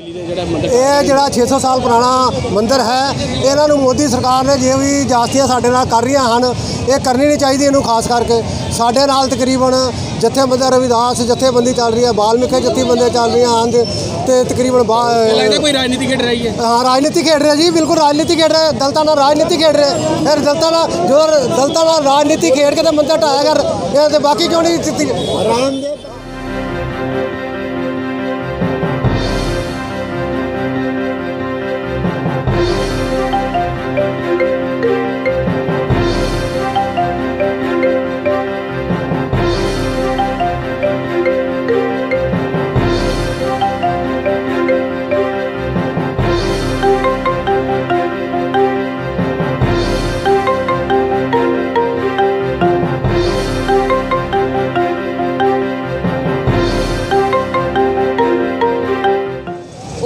600 ਸਾਲ ਪੁਰਾਣਾ ਮੰਦਿਰ ਹੈ ਇਹਨਾਂ ਨੂੰ ਮੋਦੀ ਸਰਕਾਰ ਨੇ ਜੇ ਵੀ ਜਾਸਤੀਆਂ ਸਾਡੇ ਨਾਲ ਕਰ ਰਹੀਆਂ ਹਨ ਇਹ ਕਰਨੀ ਨਹੀਂ ਚਾਹੀਦੀ ਇਹਨੂੰ ਖਾਸ ਕਰਕੇ। ਸਾਡੇ ਨਾਲ ਤਕਰੀਬਨ ਜਥੇਬੰਦੀ ਰਵਿਦਾਸ ਜਥੇਬੰਦੀ ਚੱਲ ਰਹੀ ਹੈ ਬਾਲਮਿਕੇ ਜਥੇਬੰਦੀਆਂ ਚੱਲ ਰਹੀਆਂ ਹਨ ਤੇ- ਤਕਰੀਬਨ ਲੱਗਦਾ ਕੋਈ ਰਾਜਨੀਤੀ ਖੇਡ ਰਹੀ ਹੈ। ਹਾਂ ਰਾਜਨੀਤੀ ਖੇਡ ਰਿਹਾ ਜੀ ਬਿਲਕੁਲ ਰਾਜਨੀਤੀ ਖੇਡ ਰਿਹਾ ਦਲਤਾਂ ਨਾਲ ਰਾਜਨੀਤੀ ਖੇਡ ਰਿਹਾ। ਫਿਰ ਦਲਤਾਂ ਨਾਲ ਜੋ ਦਲਤਾਂ ਨਾਲ ਰਾਜਨੀਤੀ ਖੇਡ ਕੇ ਤੇ ਮੰਦਰ ਢਾਇਆ ਕਰ ਇਹ ਤੇ ਬਾਕੀ ਕਿਉਂ ਨਹੀਂ ਦਿੱਤੀ ਰਾਮ ਦੇ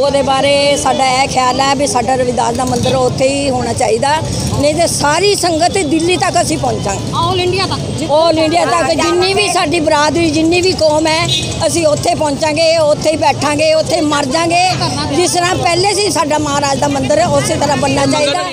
ਉਹਦੇ ਬਾਰੇ ਸਾਡਾ ਇਹ ਖਿਆਲ ਹੈ ਵੀ ਸਾਡਾ ਰਵਿਦਾਸ ਦਾ ਮੰਦਿਰ ਉੱਥੇ ਹੀ ਹੋਣਾ ਚਾਹੀਦਾ। ਨਹੀਂ ਤੇ ਸਾਰੀ ਸੰਗਤ ਦਿੱਲੀ ਤੱਕ ਅਸੀਂ ਪਹੁੰਚਾਂਗੇ। ਆਲ ਇੰਡੀਆ ਤੱਕ ਆਲ ਇੰਡੀਆ ਤੱਕ। ਜਿੰਨੀ ਵੀ ਸਾਡੀ ਬਰਾਦਰੀ ਜਿੰਨੀ ਵੀ ਕੌਮ ਹੈ ਅਸੀਂ ਉੱਥੇ ਪਹੁੰਚਾਂਗੇ ਉੱਥੇ ਹੀ ਬੈਠਾਂਗੇ ਉੱਥੇ ਮਰ ਜਾਾਂਗੇ। ਜਿਸ ਤਰ੍ਹਾਂ ਪਹਿਲੇ ਸੀ ਸਾਡਾ ਮਹਾਰਾਜ ਦਾ ਮੰਦਿਰ ਉਸੇ ਤਰ੍ਹਾਂ ਬਣਨਾ ਚਾਹੀਦਾ।